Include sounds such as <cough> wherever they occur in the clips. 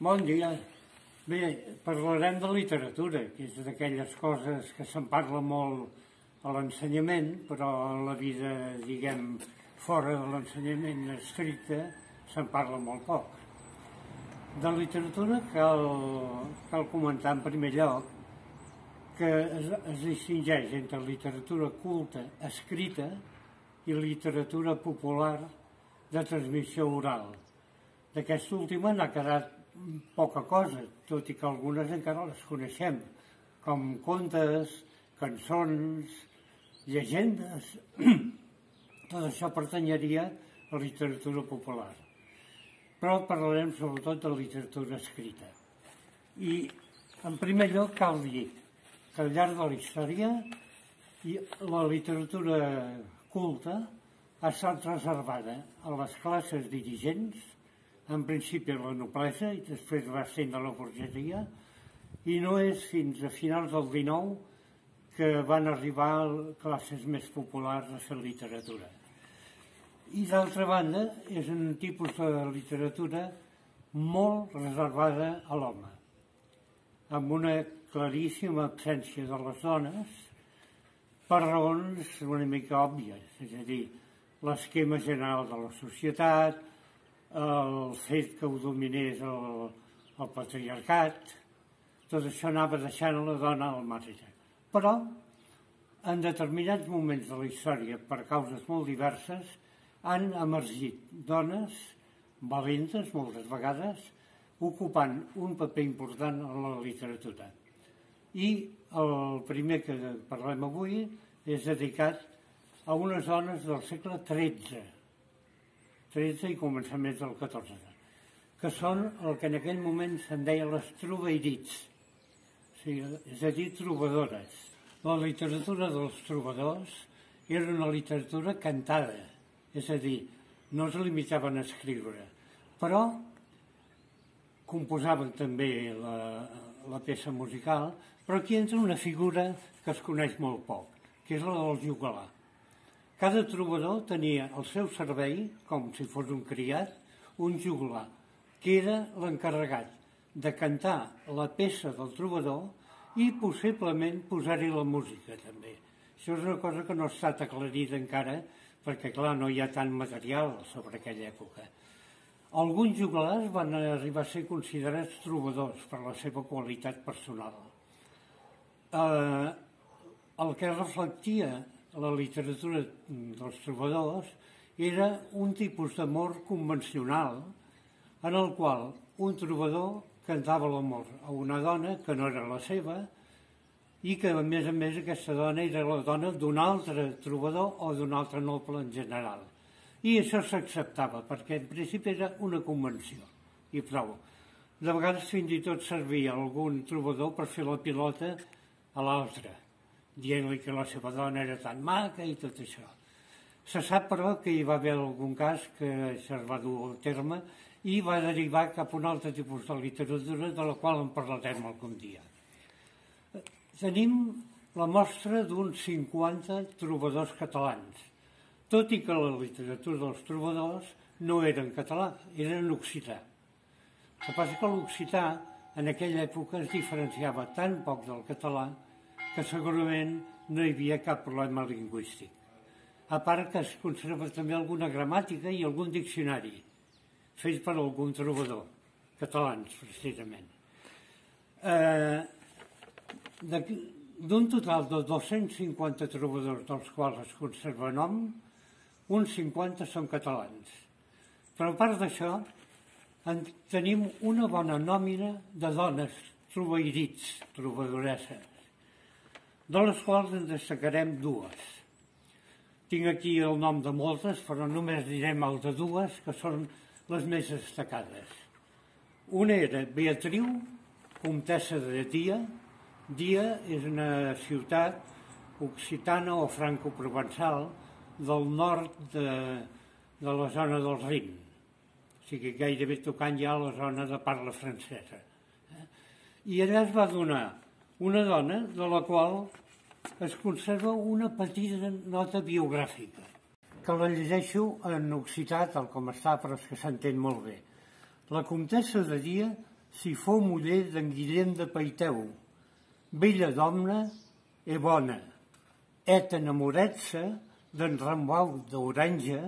Bon dia. Bé, parlarem de literatura, que és d'aquelles coses que se'n parla molt a l'ensenyament, però a la vida, diguem, fora de l'ensenyament estricte, se'n parla molt poc. De literatura cal, cal comentar en primer lloc que es, es distingeix entre literatura culta escrita i literatura popular de transmissió oral. D'aquesta última n'ha quedat poca cosa, tot i que algunes encara les coneixem, com contes, cançons, llegendes. <clears throat> Tot això pertanyeria a la literatura popular. Però parlarem sobretot de literatura escrita. I, en primer lloc, cal dir que al llarg de la història la literatura culta ha estat reservada a les classes dirigents en principi la noblesa i després va ser de la burgesia i no és fins a finals del XIX que van arribar classes més populars a fer literatura. I d'altra banda, és un tipus de literatura molt reservada a l'home, amb una claríssima absència de les dones per raons una mica òbvies, és a dir, l'esquema general de la societat, el fet que ho dominés el, el patriarcat, tot això anava deixant la dona al marge. Però, en determinats moments de la història, per causes molt diverses, han emergit dones valentes, moltes vegades, ocupant un paper important en la literatura. I el primer que parlem avui és dedicat a unes dones del segle XIII, 13 i començaments del 14, que són el que en aquell moment se'n deia les troveirits, o sigui, és a dir, trobadores. La literatura dels trobadors era una literatura cantada, és a dir, no es limitaven a escriure, però composaven també la, la peça musical, però aquí entra una figura que es coneix molt poc, que és la del jugalà. Cada trobador tenia al seu servei, com si fos un criat, un juglar, que era l'encarregat de cantar la peça del trobador i possiblement posar-hi la música també. Això és una cosa que no ha estat aclarida encara perquè, clar, no hi ha tant material sobre aquella època. Alguns juglars van arribar a ser considerats trobadors per la seva qualitat personal. Eh, el que reflectia la literatura dels trobadors era un tipus d'amor convencional en el qual un trobador cantava l'amor a una dona que no era la seva i que a més a més aquesta dona era la dona d'un altre trobador o d'un altre noble en general. I això s'acceptava perquè en principi era una convenció i prou. De vegades fins i tot servia algun trobador per fer la pilota a l'altre dient-li que la seva dona era tan maca i tot això. Se sap, però, que hi va haver algun cas que es va dur al terme i va derivar cap a un altre tipus de literatura de la qual en parlarem algun dia. Tenim la mostra d'uns 50 trobadors catalans, tot i que la literatura dels trobadors no era en català, era en occità. El que passa que l'occità en aquella època es diferenciava tan poc del català que segurament no hi havia cap problema lingüístic. A part que es conserva també alguna gramàtica i algun diccionari, fet per algun trobador, catalans, precisament. Eh, D'un total de 250 trobadors dels quals es conserva nom, uns 50 són catalans. Però a part d'això, tenim una bona nòmina de dones trobairits, trobadoresses, de les quals en destacarem dues. Tinc aquí el nom de moltes, però només direm el de dues, que són les més destacades. Una era Beatriu, comtessa de Dia. Dia és una ciutat occitana o franco-provençal del nord de, de la zona del Rin, o sigui, gairebé tocant ja la zona de parla francesa. I allà es va donar una dona de la qual es conserva una petita nota biogràfica, que la llegeixo en occità, tal com està, però és que s'entén molt bé. La comtessa de Dia si fou muller d'en Guillem de Paiteu, bella domna e bona, et enamoret-se d'en Rambau d'Orange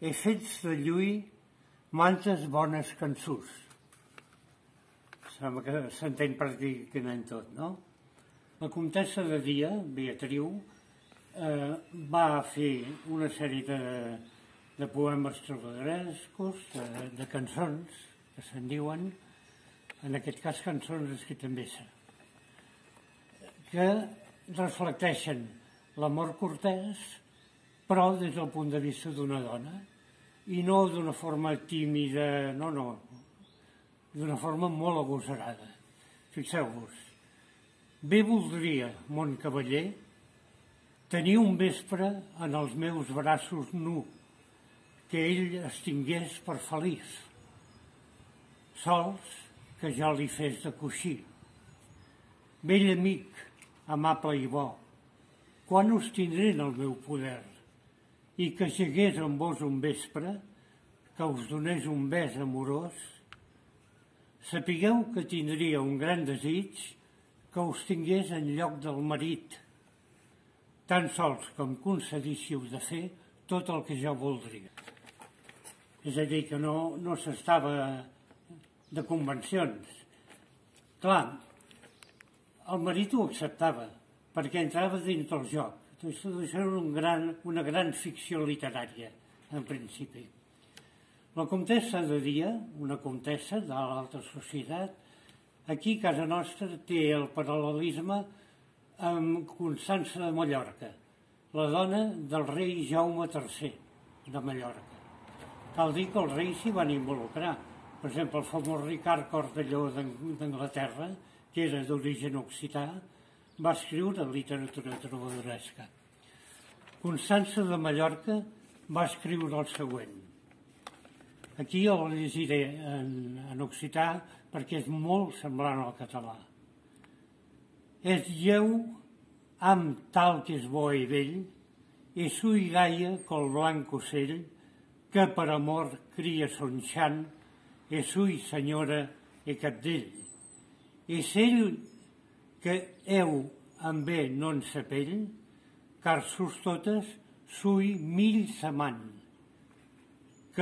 e fets de lluir mantes bones cançons. Sembla que s'entén pràcticament tot, no? La comtessa de Dia, Beatriu, eh, va fer una sèrie de, de poemes trobadrescos, de, de cançons, que se'n diuen, en aquest cas cançons escrites en vessa, que reflecteixen l'amor cortès, però des del punt de vista d'una dona, i no d'una forma tímida, no, no, d'una forma molt agosarada. Fixeu-vos, bé voldria, mon cavaller, tenir un vespre en els meus braços nu, que ell es tingués per feliç, sols que jo li fes de coixí. Vell amic, amable i bo, quan us tindré en el meu poder? I que llegués amb vos un vespre, que us donés un bes amorós, sapigueu que tindria un gran desig que us tingués en lloc del marit, tan sols que em concedíssiu de fer tot el que jo voldria. És a dir, que no, no s'estava de convencions. Clar, el marit ho acceptava, perquè entrava dins del joc. Això era un gran, una gran ficció literària, en principi. La comtessa de dia, una comtessa de l'alta societat, aquí a casa nostra té el paral·lelisme amb Constança de Mallorca, la dona del rei Jaume III de Mallorca. Cal dir que els reis s'hi van involucrar. Per exemple, el famós Ricard Cordelló d'Anglaterra, que era d'origen occità, va escriure literatura trobadoresca. Constança de Mallorca va escriure el següent. Aquí el llegiré en, en occità perquè és molt semblant al català. És lleu amb tal que és bo i vell, i sui gaia col blanc ocell, que per amor cria son xant, e sui senyora e capdell. I ell que heu amb bé non sapell, car sus totes sui mil samant, que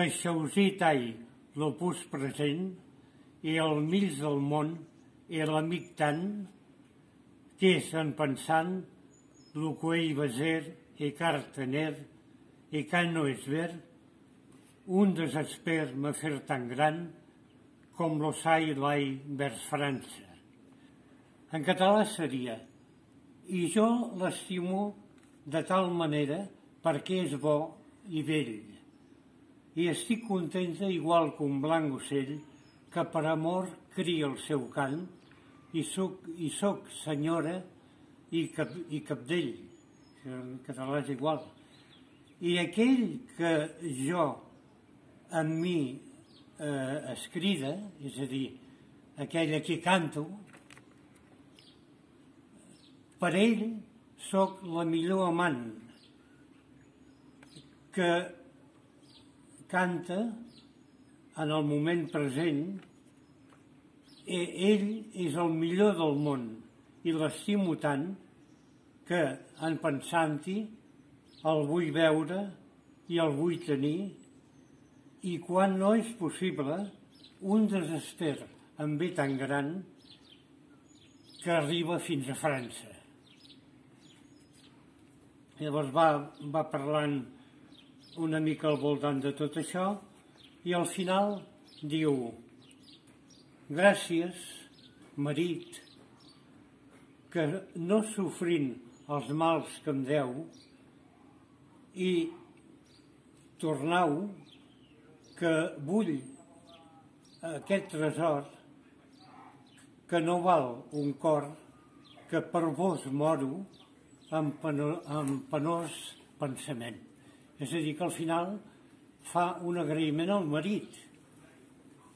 xausí tai l'opus present i el mig del món i l'amic tant, que és en pensant lo que ell va ser i car tener i can no és ver, un desesper me fer tan gran com lo sai l'ai vers França. En català seria i jo l'estimo de tal manera perquè és bo i vell. I estic contenta igual que un blanc ocell que per amor cria el seu cant i soc, i soc senyora i, cap, i capdell. En català és igual. I aquell que jo en mi eh, es crida, és a dir, aquell a qui canto, per ell sóc la millor amant que canta en el moment present i ell és el millor del món i l'estimo tant que en pensant-hi el vull veure i el vull tenir i quan no és possible un desesper em ve tan gran que arriba fins a França. Llavors va, va parlant una mica al voltant de tot això i al final diu gràcies, marit, que no sofrint els mals que em deu i tornau que vull aquest tresor que no val un cor que per vos moro amb, peno, amb penós pensament. És a dir, que al final fa un agraïment al marit,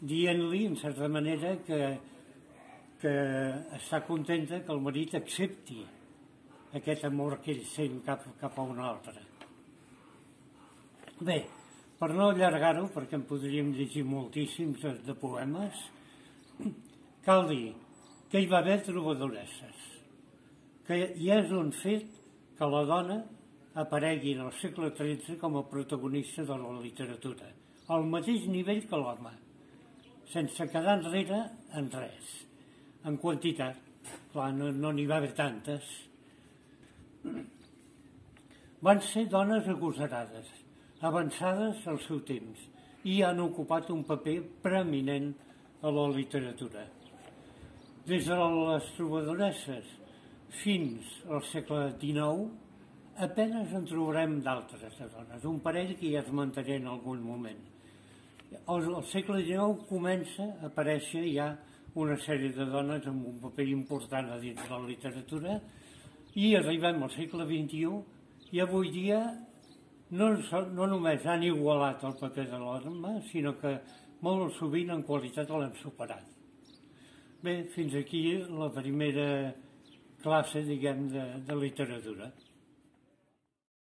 dient-li, en certa manera, que, que està contenta que el marit accepti aquest amor que ell sent cap, cap a un altre. Bé, per no allargar-ho, perquè en podríem llegir moltíssims de, de poemes, cal dir que hi va haver trobadoresses, que hi és un fet que la dona aparegui en el segle XIII com a protagonista de la literatura, al mateix nivell que l'home, sense quedar enrere en res, en quantitat. Clar, no n'hi no va haver tantes. Van ser dones agosarades, avançades al seu temps, i han ocupat un paper preeminent a la literatura. Des de les trobadoresses fins al segle XIX, apenes en trobarem d'altres de dones, un parell que ja esmentaré en algun moment. Al, segle XIX comença a aparèixer ja una sèrie de dones amb un paper important a dins de la literatura i arribem al segle XXI i avui dia no, no només han igualat el paper de l'home, sinó que molt sovint en qualitat l'han superat. Bé, fins aquí la primera classe, diguem, de, de literatura.